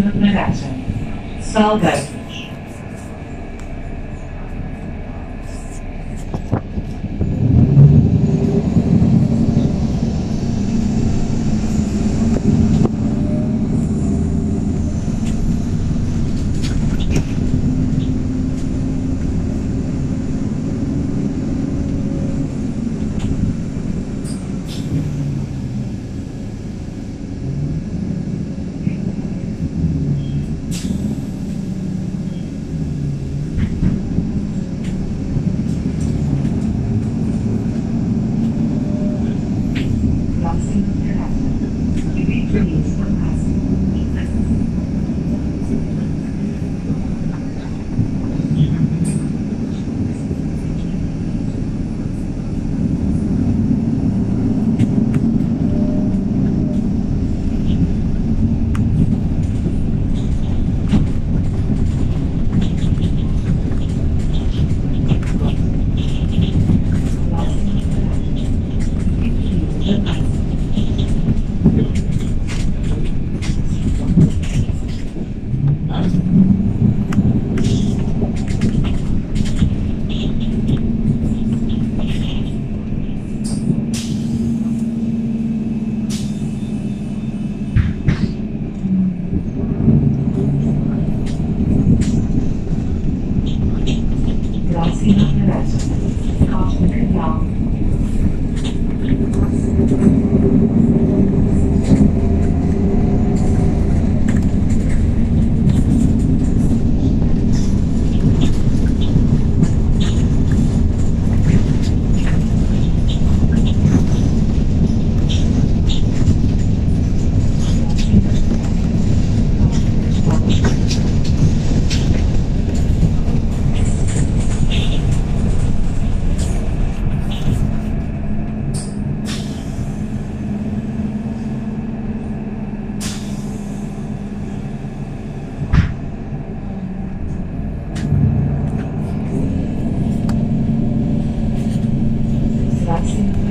Próxima paragem. Salgueiros. Próxima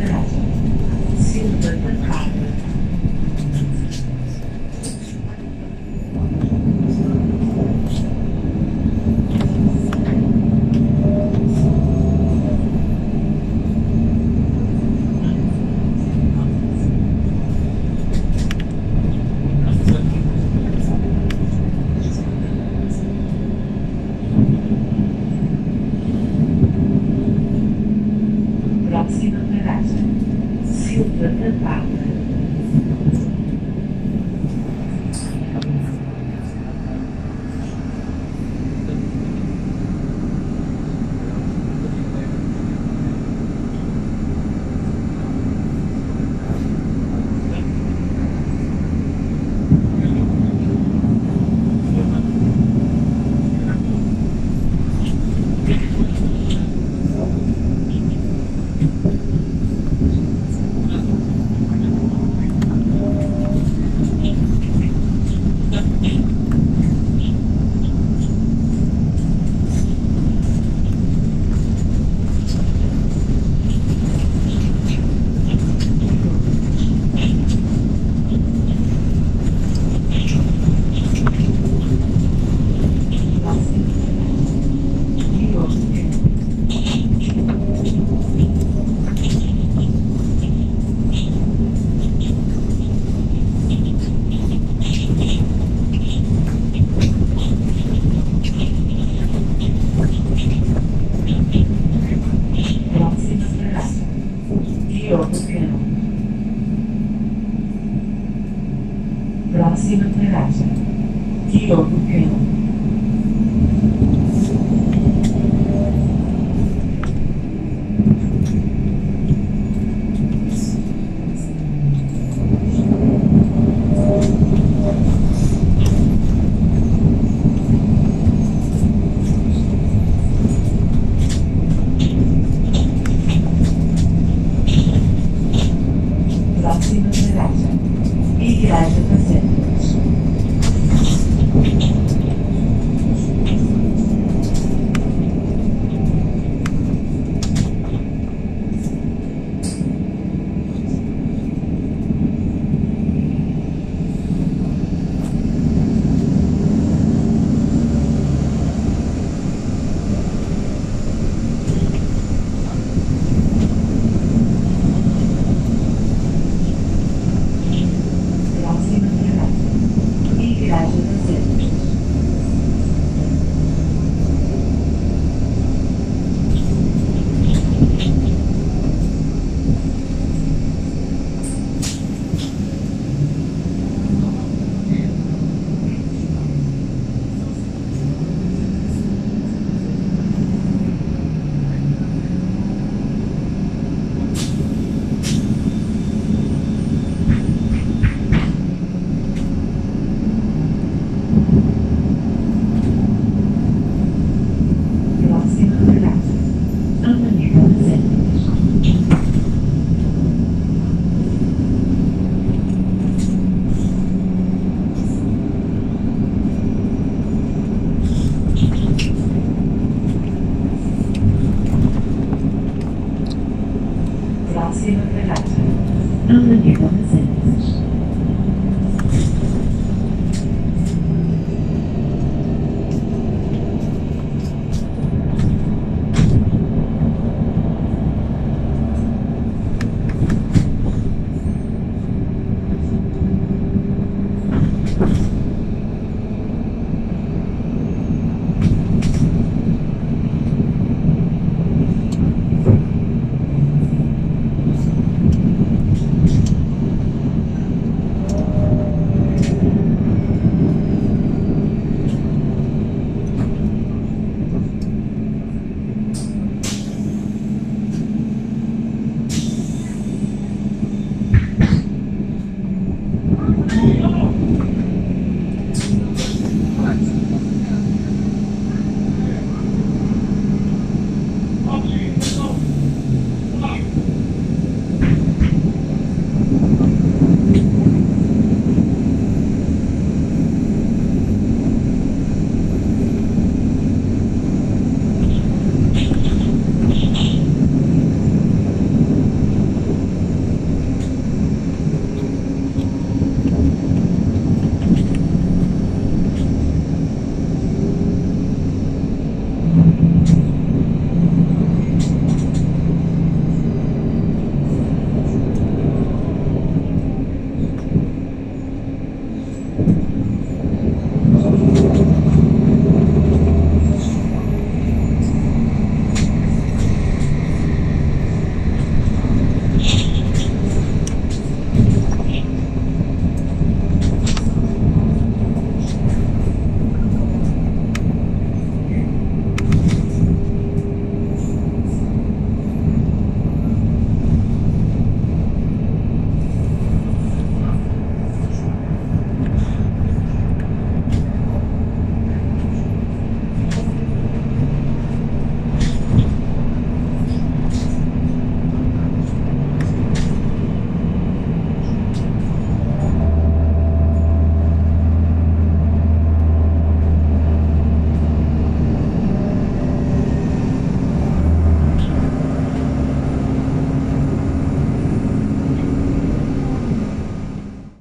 Próxima